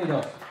对的。